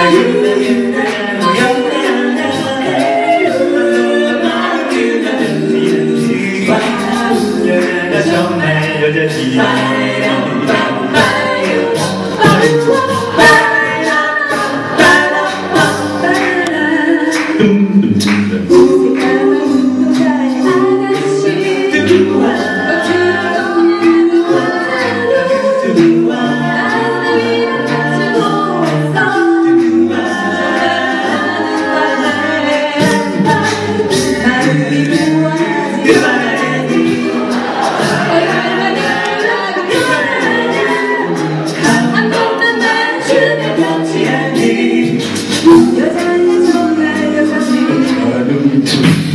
Are you the man? Ooh.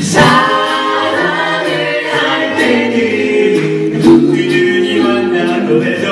사랑을 할 때는 우리 눈이 만나고 해서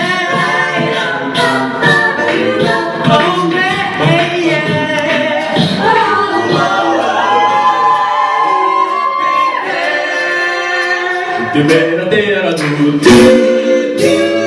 primera tela do teu.